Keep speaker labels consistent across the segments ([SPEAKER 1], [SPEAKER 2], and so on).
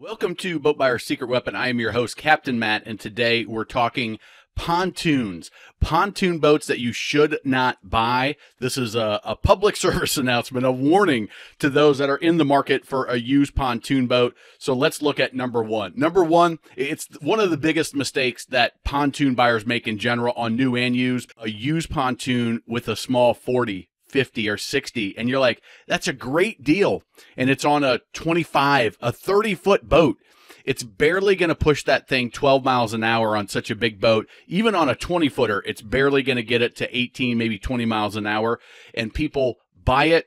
[SPEAKER 1] Welcome to Boat Buyer's Secret Weapon. I am your host, Captain Matt, and today we're talking pontoons, pontoon boats that you should not buy. This is a, a, public service announcement, a warning to those that are in the market for a used pontoon boat. So let's look at number one. Number one, it's one of the biggest mistakes that pontoon buyers make in general on new and used. A used pontoon with a small 40 50 or 60 and you're like that's a great deal. And it's on a 25 a 30 foot boat. It's barely going to push that thing 12 miles an hour on such a big boat. Even on a 20 footer it's barely going to get it to 18 maybe 20 miles an hour. And people buy it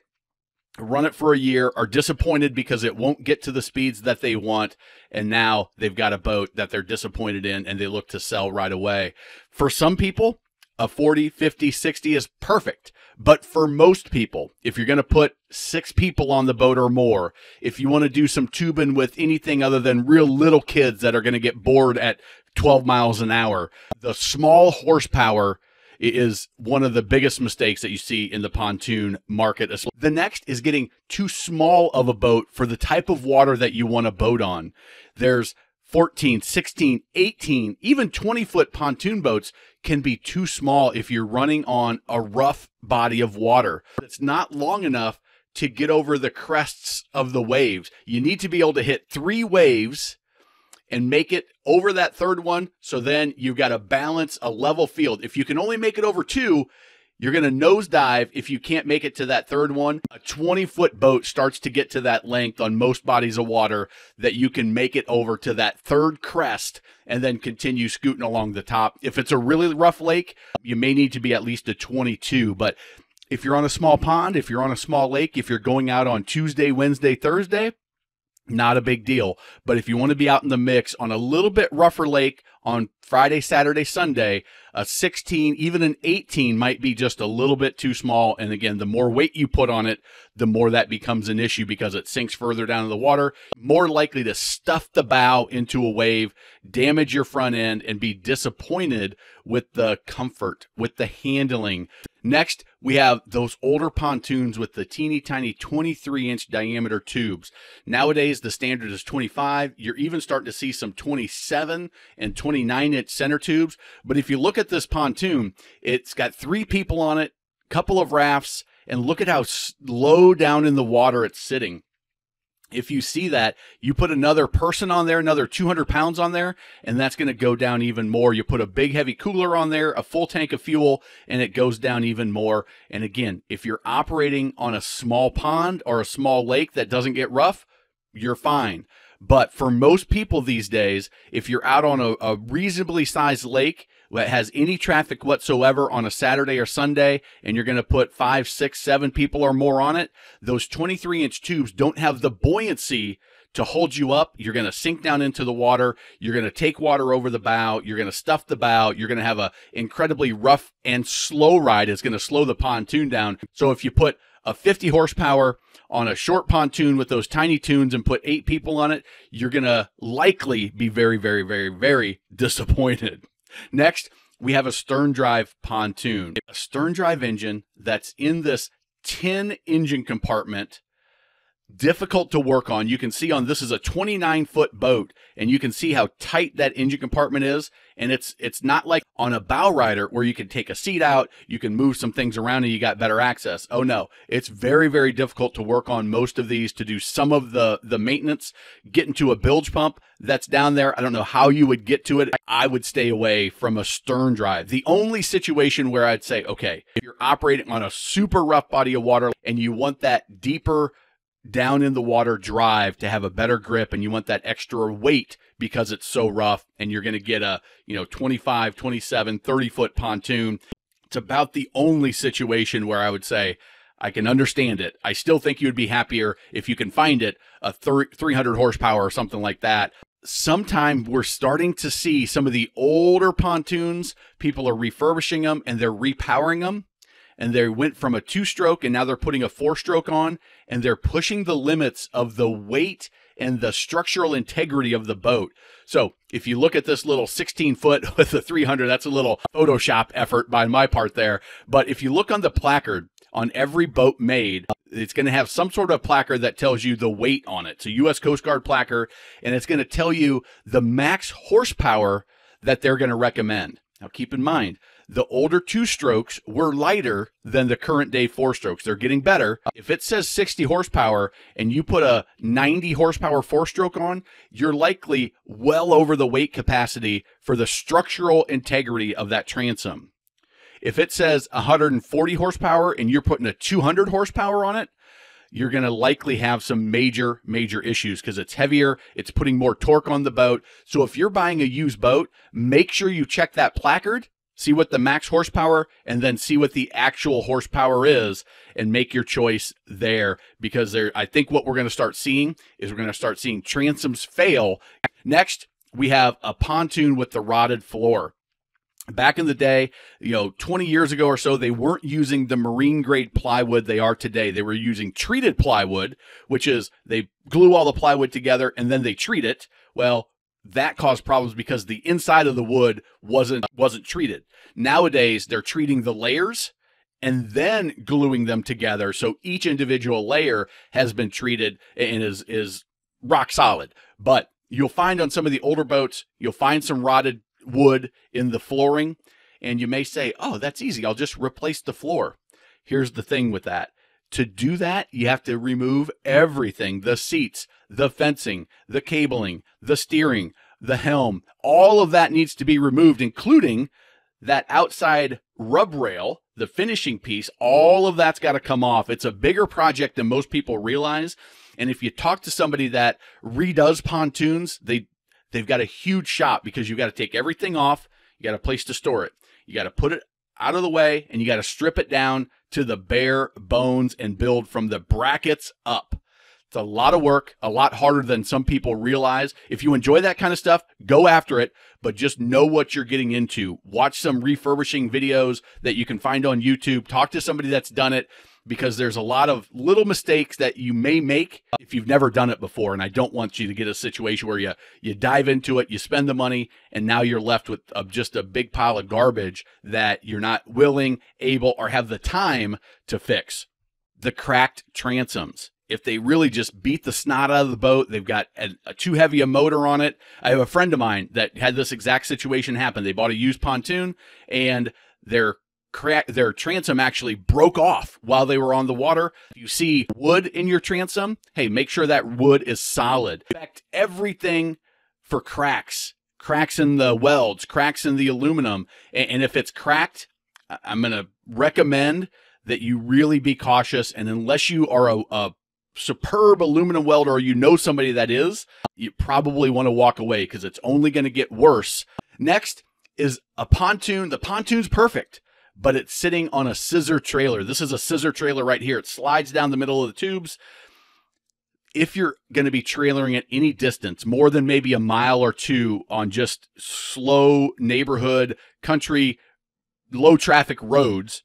[SPEAKER 1] run it for a year are disappointed because it won't get to the speeds that they want and now they've got a boat that they're disappointed in and they look to sell right away. For some people a 40 50 60 is perfect but for most people, if you're going to put six people on the boat or more, if you want to do some tubing with anything other than real little kids that are going to get bored at 12 miles an hour, the small horsepower is one of the biggest mistakes that you see in the pontoon market. The next is getting too small of a boat for the type of water that you want to boat on. There's 14, 16, 18, even 20 foot pontoon boats can be too small if you're running on a rough body of water. It's not long enough to get over the crests of the waves. You need to be able to hit three waves and make it over that third one. So then you've got to balance a level field. If you can only make it over two, you're going to nosedive if you can't make it to that third one. A 20 foot boat starts to get to that length on most bodies of water that you can make it over to that third crest and then continue scooting along the top. If it's a really rough lake, you may need to be at least a 22. But if you're on a small pond, if you're on a small lake, if you're going out on Tuesday, Wednesday, Thursday, not a big deal. But if you want to be out in the mix on a little bit rougher lake on Friday, Saturday, mm-hmm. Sunday, a 16, even an 18 might be just a little bit too small. And again, the more weight you put on it, the more that becomes an issue because it sinks further down in the water, more likely to stuff the bow into a wave, damage your front end, and be disappointed with the comfort, with the handling. Next, we have those older pontoons with the teeny tiny 23 inch diameter tubes. Nowadays, the standard is 25. You're even starting to see some 27 and 29 inch center tubes. But if you look at this pontoon, it's got three people on it, couple of rafts, and look at how low down in the water it's sitting if you see that, you put another person on there, another 200 pounds on there, and that's going to go down even more. You put a big heavy cooler on there, a full tank of fuel, and it goes down even more. And again, if you're operating on a small pond or a small lake that doesn't get rough, you're fine. But for most people these days, if you're out on a, a reasonably sized lake, that has any traffic whatsoever on a Saturday or Sunday, and you're going to put five, six, seven people or more on it, those 23 inch tubes don't have the buoyancy to hold you up. You're going to sink down into the water. You're going to take water over the bow. You're going to stuff the bow. You're going to have a incredibly rough and slow ride. It's going to slow the pontoon down. So if you put a 50 horsepower on a short pontoon with those tiny tunes and put eight people on it, you're going to likely be very, very, very, very disappointed. Next, we have a stern drive pontoon, a stern drive engine that's in this 10 engine compartment difficult to work on. You can see on this is a 29 foot boat and you can see how tight that engine compartment is. And it's, it's not like on a bow rider where you can take a seat out, you can move some things around and you got better access. Oh no, it's very, very difficult to work on most of these to do some of the, the maintenance, get into a bilge pump that's down there. I don't know how you would get to it. I would stay away from a stern drive. The only situation where I'd say, okay, if you're operating on a super rough body of water and you want that deeper down in the water drive to have a better grip and you want that extra weight because it's so rough and you're going to get a, you know, 25, 27, 30 foot pontoon. It's about the only situation where I would say I can understand it. I still think you'd be happier if you can find it a 300 horsepower or something like that. Sometime we're starting to see some of the older pontoons, people are refurbishing them and they're repowering them and they went from a two stroke and now they're putting a four stroke on and they're pushing the limits of the weight and the structural integrity of the boat. So if you look at this little 16 foot with the 300, that's a little Photoshop effort by my part there. But if you look on the placard, on every boat made, it's going to have some sort of placard that tells you the weight on it. A U.S. Coast Guard placard, and it's going to tell you the max horsepower that they're going to recommend. Now, keep in mind, the older two strokes were lighter than the current day four strokes. They're getting better. If it says 60 horsepower and you put a 90 horsepower four stroke on, you're likely well over the weight capacity for the structural integrity of that transom. If it says 140 horsepower and you're putting a 200 horsepower on it, you're going to likely have some major, major issues because it's heavier. It's putting more torque on the boat. So if you're buying a used boat, make sure you check that placard, see what the max horsepower, and then see what the actual horsepower is and make your choice there because there, I think what we're going to start seeing is we're going to start seeing transoms fail. Next, we have a pontoon with the rotted floor back in the day, you know, 20 years ago or so, they weren't using the marine grade plywood they are today. They were using treated plywood, which is they glue all the plywood together and then they treat it. Well, that caused problems because the inside of the wood wasn't wasn't treated. Nowadays, they're treating the layers and then gluing them together so each individual layer has been treated and is is rock solid. But you'll find on some of the older boats, you'll find some rotted wood in the flooring. And you may say, oh, that's easy. I'll just replace the floor. Here's the thing with that. To do that, you have to remove everything the seats, the fencing, the cabling, the steering, the helm. All of that needs to be removed, including that outside rub rail, the finishing piece. All of that's got to come off. It's a bigger project than most people realize. And if you talk to somebody that redoes pontoons, they they've got a huge shop because you've got to take everything off. You got a place to store it. You got to put it out of the way and you got to strip it down to the bare bones and build from the brackets up. It's a lot of work, a lot harder than some people realize. If you enjoy that kind of stuff, go after it, but just know what you're getting into. Watch some refurbishing videos that you can find on YouTube. Talk to somebody that's done it because there's a lot of little mistakes that you may make if you've never done it before and I don't want you to get a situation where you you dive into it, you spend the money and now you're left with a, just a big pile of garbage that you're not willing, able or have the time to fix. The cracked transoms. If they really just beat the snot out of the boat, they've got a, a too heavy a motor on it. I have a friend of mine that had this exact situation happen. They bought a used pontoon and their crack their transom actually broke off while they were on the water. If you see wood in your transom, hey, make sure that wood is solid. Expect everything for cracks, cracks in the welds, cracks in the aluminum, and, and if it's cracked, I'm going to recommend that you really be cautious. And unless you are a, a superb aluminum welder or you know somebody that is, you probably want to walk away because it's only going to get worse. Next is a pontoon. The pontoon's perfect but it's sitting on a scissor trailer. This is a scissor trailer right here. It slides down the middle of the tubes. If you're going to be trailering at any distance, more than maybe a mile or two on just slow neighborhood, country, low traffic roads,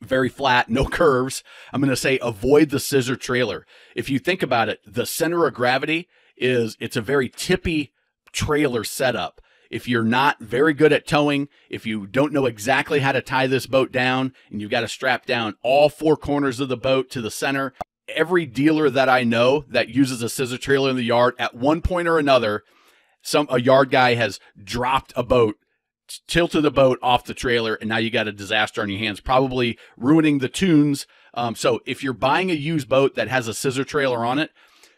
[SPEAKER 1] very flat, no curves, I'm going to say avoid the scissor trailer. If you think about it, the center of gravity is it's a very tippy trailer setup if you're not very good at towing, if you don't know exactly how to tie this boat down and you've got to strap down all four corners of the boat to the center, every dealer that I know that uses a scissor trailer in the yard at one point or another, some a yard guy has dropped a boat, tilted the boat off the trailer, and now you got a disaster on your hands, probably ruining the tunes. Um, so if you're buying a used boat that has a scissor trailer on it,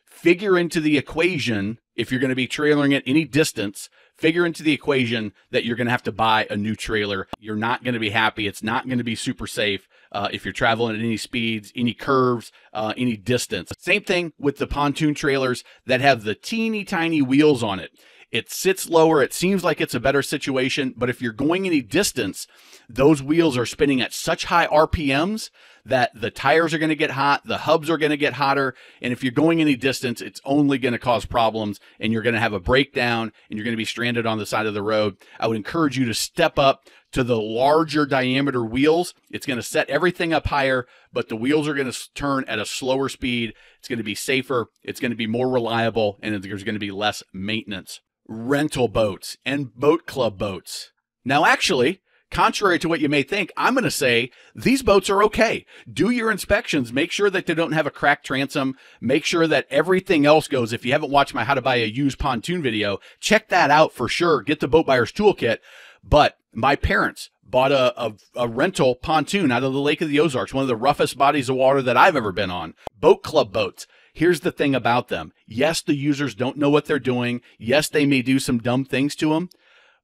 [SPEAKER 1] figure into the equation if you're going to be trailering it any distance figure into the equation that you're going to have to buy a new trailer. You're not going to be happy. It's not going to be super safe uh, if you're traveling at any speeds, any curves, uh, any distance. Same thing with the pontoon trailers that have the teeny tiny wheels on it. It sits lower. It seems like it's a better situation, but if you're going any distance, those wheels are spinning at such high RPMs that the tires are going to get hot, the hubs are going to get hotter, and if you're going any distance, it's only going to cause problems and you're going to have a breakdown and you're going to be stranded on the side of the road. I would encourage you to step up to the larger diameter wheels. It's going to set everything up higher, but the wheels are going to turn at a slower speed. It's going to be safer, it's going to be more reliable, and there's going to be less maintenance rental boats and boat club boats. Now, actually, contrary to what you may think, I'm going to say these boats are okay. Do your inspections. Make sure that they don't have a cracked transom. Make sure that everything else goes. If you haven't watched my how to buy a used pontoon video, check that out for sure. Get the boat buyer's toolkit. But my parents bought a, a, a, rental pontoon out of the Lake of the Ozarks, one of the roughest bodies of water that I've ever been on. Boat club boats. Here's the thing about them. Yes, the users don't know what they're doing. Yes, they may do some dumb things to them,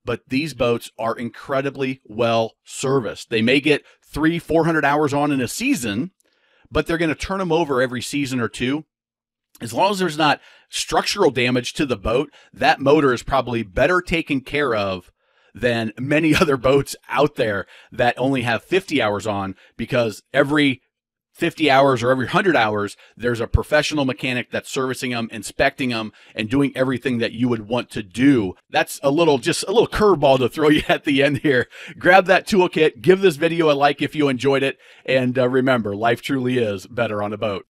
[SPEAKER 1] but these boats are incredibly well serviced. They may get three, 400 hours on in a season, but they're going to turn them over every season or two. As long as there's not structural damage to the boat, that motor is probably better taken care of than many other boats out there that only have 50 hours on because every 50 hours or every 100 hours, there's a professional mechanic that's servicing them, inspecting them, and doing everything that you would want to do. That's a little, just a little curveball to throw you at the end here. Grab that toolkit, give this video a like if you enjoyed it, and uh, remember, life truly is better on a boat.